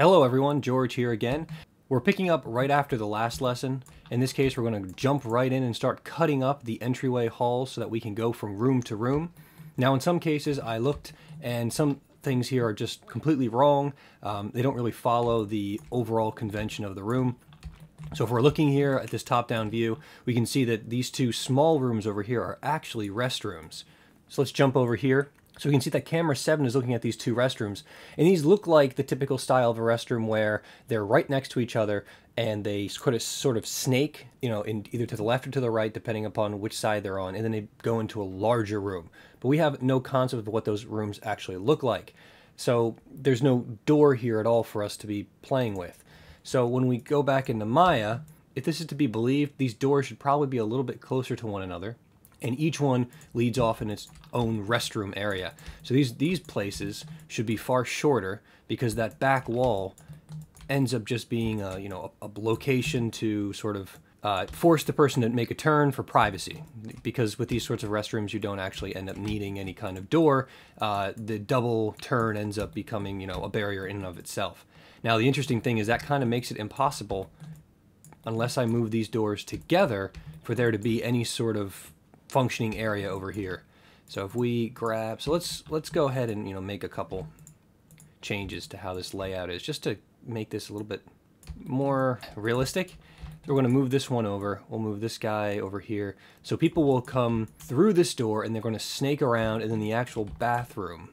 Hello everyone, George here again. We're picking up right after the last lesson. In this case, we're going to jump right in and start cutting up the entryway halls so that we can go from room to room. Now, in some cases, I looked and some things here are just completely wrong. Um, they don't really follow the overall convention of the room. So if we're looking here at this top-down view, we can see that these two small rooms over here are actually restrooms. So let's jump over here so we can see that camera 7 is looking at these two restrooms, and these look like the typical style of a restroom where they're right next to each other and they sort of, sort of snake, you know, in either to the left or to the right, depending upon which side they're on, and then they go into a larger room. But we have no concept of what those rooms actually look like. So there's no door here at all for us to be playing with. So when we go back into Maya, if this is to be believed, these doors should probably be a little bit closer to one another and each one leads off in its own restroom area. So these these places should be far shorter because that back wall ends up just being a you know a, a location to sort of uh, force the person to make a turn for privacy. Because with these sorts of restrooms, you don't actually end up needing any kind of door. Uh, the double turn ends up becoming you know a barrier in and of itself. Now the interesting thing is that kind of makes it impossible unless I move these doors together for there to be any sort of functioning area over here. So if we grab, so let's let's go ahead and you know make a couple changes to how this layout is, just to make this a little bit more realistic. So we're going to move this one over. We'll move this guy over here. So people will come through this door and they're going to snake around and then the actual bathroom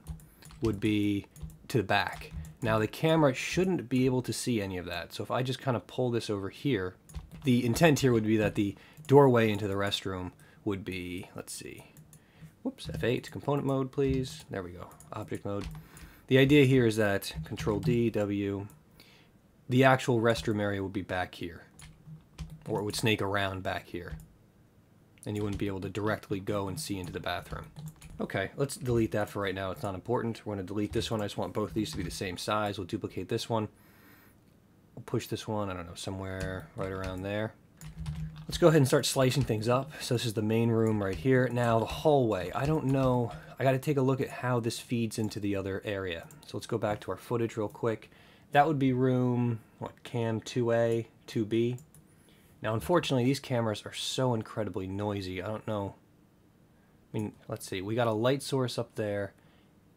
would be to the back. Now the camera shouldn't be able to see any of that. So if I just kind of pull this over here, the intent here would be that the doorway into the restroom would be, let's see, whoops, F8, component mode, please. There we go, object mode. The idea here is that control D, W, the actual restroom area would be back here, or it would snake around back here. And you wouldn't be able to directly go and see into the bathroom. Okay, let's delete that for right now. It's not important. We're going to delete this one. I just want both of these to be the same size. We'll duplicate this one. We'll push this one, I don't know, somewhere right around there. Let's go ahead and start slicing things up. So this is the main room right here. Now the hallway, I don't know, I got to take a look at how this feeds into the other area. So let's go back to our footage real quick. That would be room, what, cam 2A, 2B. Now unfortunately these cameras are so incredibly noisy, I don't know. I mean, let's see, we got a light source up there,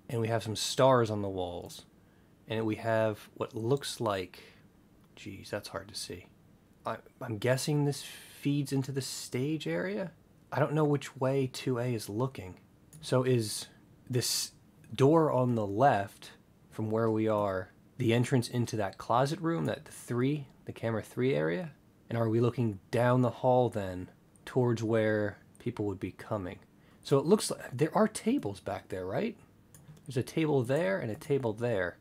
and we have some stars on the walls. And we have what looks like, geez, that's hard to see. I, I'm guessing this feeds into the stage area. I don't know which way 2A is looking. So is this door on the left from where we are the entrance into that closet room, that three, the camera three area? And are we looking down the hall then towards where people would be coming? So it looks like there are tables back there, right? There's a table there and a table there.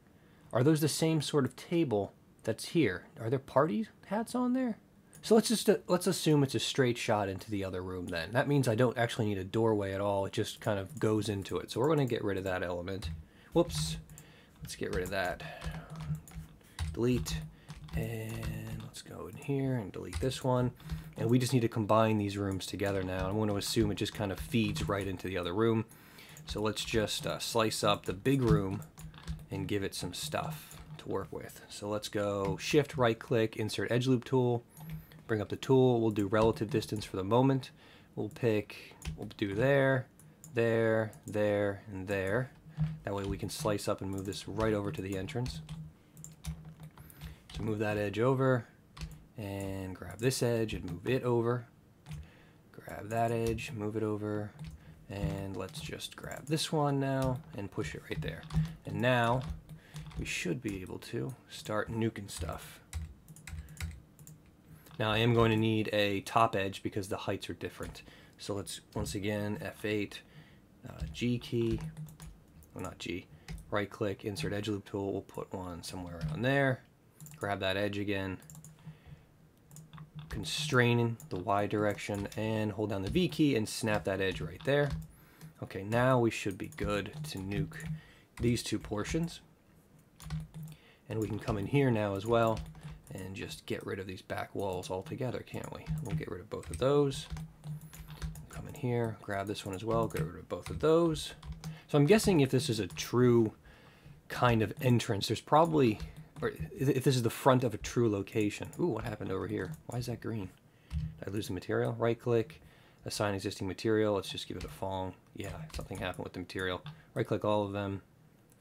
Are those the same sort of table that's here? Are there party hats on there? So let's just uh, let's assume it's a straight shot into the other room then. That means I don't actually need a doorway at all. It just kind of goes into it. So we're going to get rid of that element. Whoops. Let's get rid of that. Delete. And let's go in here and delete this one. And we just need to combine these rooms together now. I'm going to assume it just kind of feeds right into the other room. So let's just uh, slice up the big room and give it some stuff to work with. So let's go shift right click, insert edge loop tool, bring up the tool. We'll do relative distance for the moment. We'll pick, we'll do there, there, there, and there. That way we can slice up and move this right over to the entrance. So move that edge over and grab this edge and move it over. Grab that edge, move it over, and let's just grab this one now and push it right there. And now we should be able to start nuking stuff. Now I am going to need a top edge because the heights are different. So let's once again F8, uh, G key, well not G, right click, insert edge loop tool, we'll put one somewhere around there, grab that edge again, constraining the Y direction and hold down the V key and snap that edge right there. Okay, now we should be good to nuke these two portions. And we can come in here now as well and just get rid of these back walls altogether, can't we? We'll get rid of both of those. Come in here, grab this one as well, get rid of both of those. So I'm guessing if this is a true kind of entrance, there's probably or if this is the front of a true location. Ooh, what happened over here? Why is that green? Did I lose the material? Right click, assign existing material. Let's just give it a Phong. Yeah, something happened with the material. Right click all of them,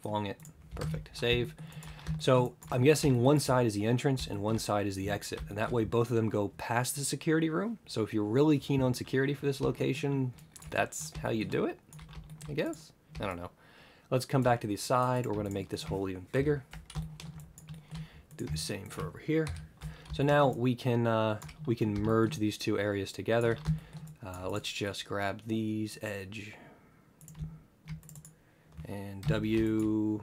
Phong it. Perfect. Save. So I'm guessing one side is the entrance and one side is the exit. And that way both of them go past the security room. So if you're really keen on security for this location, that's how you do it, I guess. I don't know. Let's come back to the side. We're going to make this hole even bigger. Do the same for over here. So now we can uh, we can merge these two areas together. Uh, let's just grab these edge and W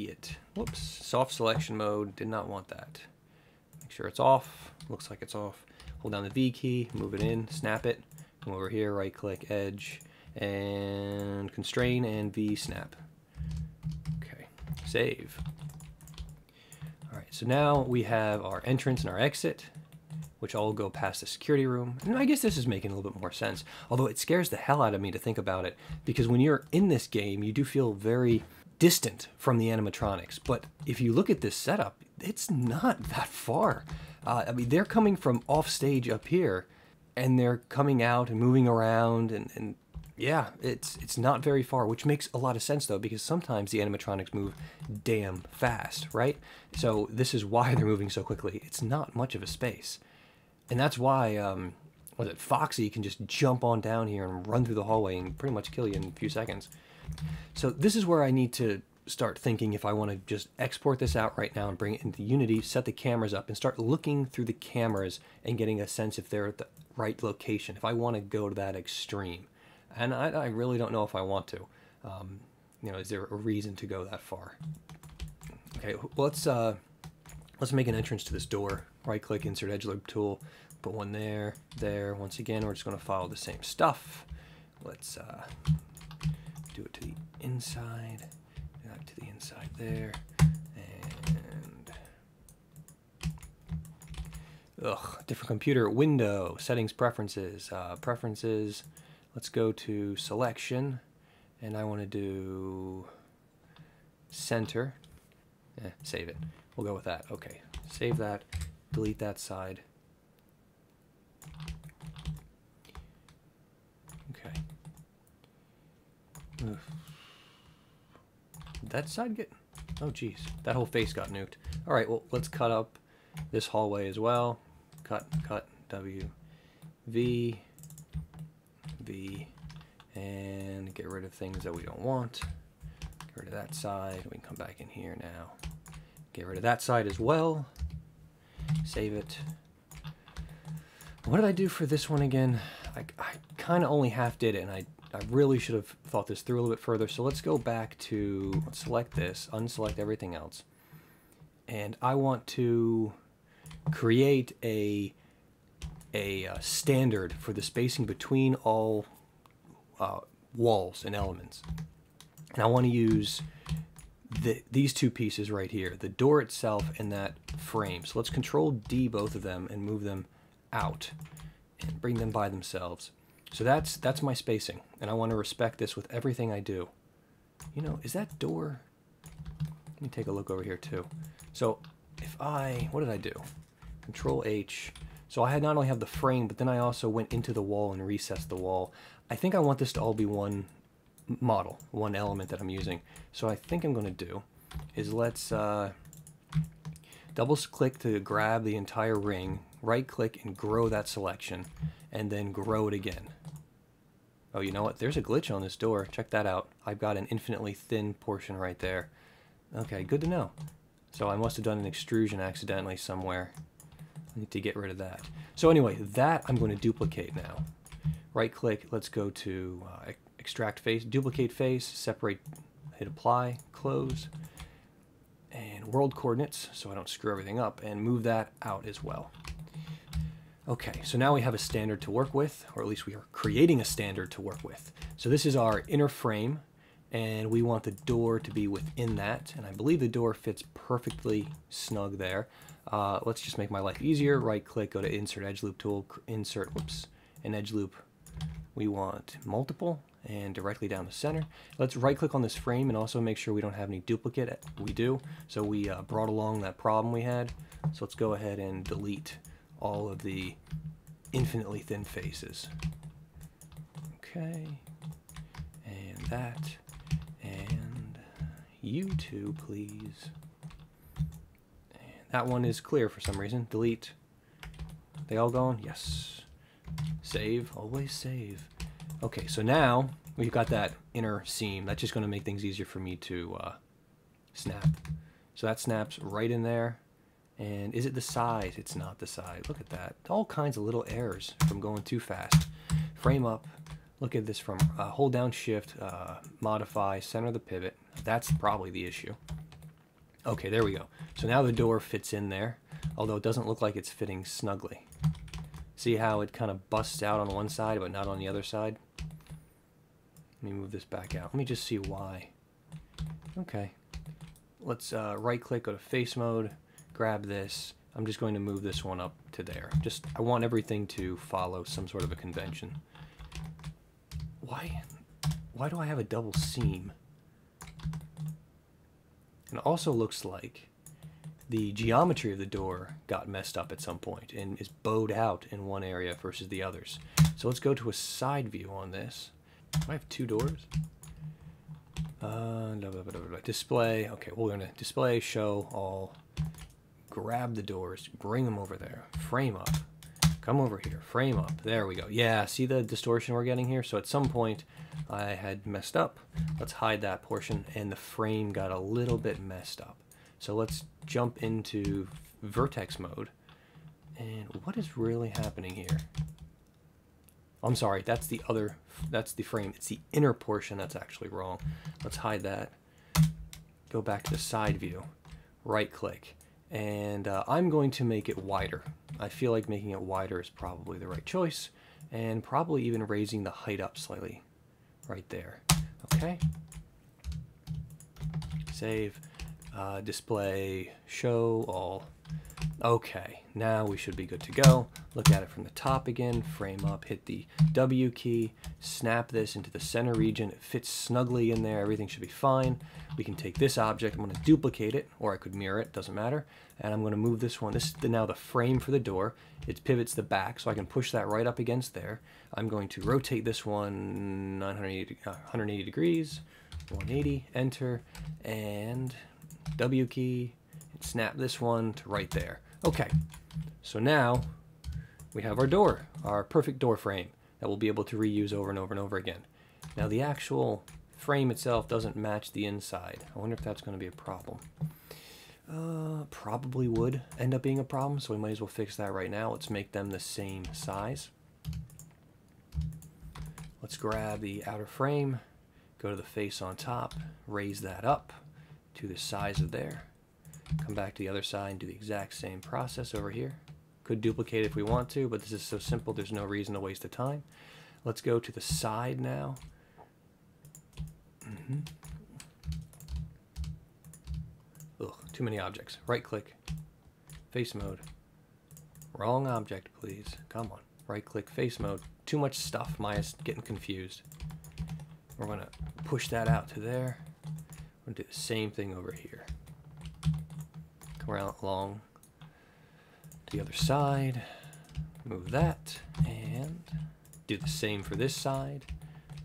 it. Whoops, soft selection mode, did not want that. Make sure it's off, looks like it's off. Hold down the V key, move it in, snap it, come over here, right click edge, and constrain and V snap. Okay, save. All right, so now we have our entrance and our exit, which all go past the security room. And I guess this is making a little bit more sense, although it scares the hell out of me to think about it, because when you're in this game, you do feel very distant from the animatronics. But if you look at this setup, it's not that far. Uh, I mean, they're coming from off stage up here, and they're coming out and moving around, and, and yeah, it's it's not very far, which makes a lot of sense though, because sometimes the animatronics move damn fast, right? So this is why they're moving so quickly. It's not much of a space, and that's why um, was it Foxy can just jump on down here and run through the hallway and pretty much kill you in a few seconds. So this is where I need to start thinking if I want to just export this out right now and bring it into Unity, set the cameras up, and start looking through the cameras and getting a sense if they're at the right location, if I want to go to that extreme. And I, I really don't know if I want to. Um, you know, is there a reason to go that far? Okay, let's uh, let's make an entrance to this door. Right click, insert edge loop tool, put one there, there. Once again, we're just going to follow the same stuff. Let's uh, do it to the inside, that to the inside there, and ugh, different computer window settings preferences uh, preferences. Let's go to selection, and I want to do center. Eh, save it. We'll go with that. Okay, save that. Delete that side. Okay. That side get... Oh, jeez. That whole face got nuked. All right, well, let's cut up this hallway as well. Cut, cut, W, V, V, and get rid of things that we don't want. Get rid of that side. We can come back in here now. Get rid of that side as well. Save it. What did I do for this one again? I, I kind of only half did it, and I I really should have thought this through a little bit further. So let's go back to, select this, unselect everything else. And I want to create a, a uh, standard for the spacing between all uh, walls and elements. And I want to use the, these two pieces right here, the door itself and that frame. So let's control D both of them and move them out and bring them by themselves. So that's that's my spacing, and I want to respect this with everything I do. You know, is that door... Let me take a look over here too. So if I... What did I do? Control H. So I had not only have the frame, but then I also went into the wall and recessed the wall. I think I want this to all be one model, one element that I'm using. So I think I'm going to do is let's uh, double click to grab the entire ring, right click and grow that selection, and then grow it again. Oh, you know what? There's a glitch on this door. Check that out. I've got an infinitely thin portion right there. Okay, good to know. So I must have done an extrusion accidentally somewhere. I need to get rid of that. So anyway, that I'm going to duplicate now. Right click, let's go to uh, extract face, duplicate face, separate, hit apply, close, and world coordinates so I don't screw everything up, and move that out as well. Okay, so now we have a standard to work with, or at least we are creating a standard to work with. So this is our inner frame, and we want the door to be within that, and I believe the door fits perfectly snug there. Uh, let's just make my life easier. Right click, go to insert edge loop tool, insert, whoops, an edge loop. We want multiple, and directly down the center. Let's right click on this frame and also make sure we don't have any duplicate. We do. So we uh, brought along that problem we had. So let's go ahead and delete all of the infinitely thin faces. Okay. And that. And you two, please. And that one is clear for some reason. Delete. They all gone? Yes. Save. Always save. Okay, so now we've got that inner seam. That's just going to make things easier for me to uh, snap. So that snaps right in there. And is it the size? It's not the size. Look at that. All kinds of little errors from going too fast. Frame up. Look at this from uh, hold down shift, uh, modify, center the pivot. That's probably the issue. Okay, there we go. So now the door fits in there, although it doesn't look like it's fitting snugly. See how it kind of busts out on one side, but not on the other side? Let me move this back out. Let me just see why. Okay. Let's uh, right click, go to face mode, grab this. I'm just going to move this one up to there. Just, I want everything to follow some sort of a convention. Why, why do I have a double seam? And it also looks like the geometry of the door got messed up at some point and is bowed out in one area versus the others. So let's go to a side view on this. I have two doors. Uh, blah, blah, blah, display. Okay, we're gonna display, show, all. Grab the doors, bring them over there. Frame up. Come over here. Frame up. There we go. Yeah, see the distortion we're getting here? So at some point, I had messed up. Let's hide that portion, and the frame got a little bit messed up. So let's jump into vertex mode. And what is really happening here? I'm sorry, that's the other, that's the frame. It's the inner portion that's actually wrong. Let's hide that. Go back to the side view, right click, and uh, I'm going to make it wider. I feel like making it wider is probably the right choice, and probably even raising the height up slightly right there. Okay. Save, uh, display, show all Okay, now we should be good to go. Look at it from the top again, frame up, hit the W key, snap this into the center region. It fits snugly in there, everything should be fine. We can take this object, I'm gonna duplicate it, or I could mirror it, doesn't matter. And I'm gonna move this one, this is now the frame for the door. It pivots the back, so I can push that right up against there. I'm going to rotate this one 980, uh, 180 degrees, 180, enter, and W key, snap this one to right there. Okay, so now we have our door, our perfect door frame that we'll be able to reuse over and over and over again. Now the actual frame itself doesn't match the inside. I wonder if that's going to be a problem. Uh, probably would end up being a problem, so we might as well fix that right now. Let's make them the same size. Let's grab the outer frame, go to the face on top, raise that up to the size of there. Come back to the other side and do the exact same process over here. Could duplicate if we want to, but this is so simple there's no reason to waste the time. Let's go to the side now. Mm -hmm. Ugh, too many objects. Right click. Face mode. Wrong object, please. Come on. Right click, face mode. Too much stuff. Maya's getting confused. We're going to push that out to there. We're going to do the same thing over here. Come around along to the other side. Move that and do the same for this side.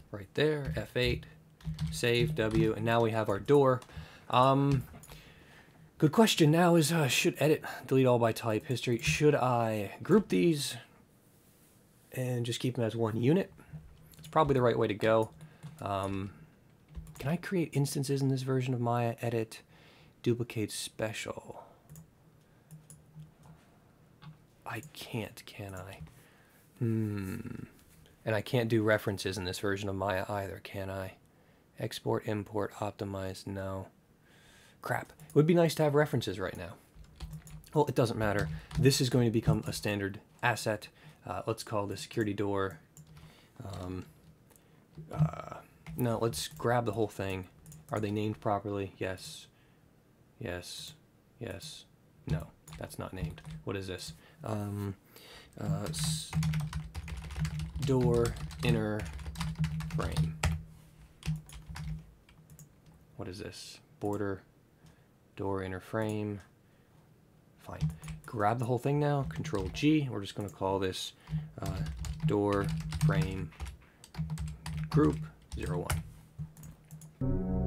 Right there, F8, save, W, and now we have our door. Um, good question now is, uh, should edit, delete all by type, history. Should I group these and just keep them as one unit? It's probably the right way to go. Um, can I create instances in this version of Maya? Edit, duplicate special. I can't, can I? Hmm. And I can't do references in this version of Maya either, can I? Export, import, optimize, no. Crap. It would be nice to have references right now. Well, it doesn't matter. This is going to become a standard asset. Uh, let's call the security door. Um, uh, no, let's grab the whole thing. Are they named properly? Yes. Yes. Yes. No, that's not named. What is this? Um, uh, door inner frame. What is this? Border, door inner frame. Fine. Grab the whole thing now. Control G. We're just going to call this uh, door frame group 01.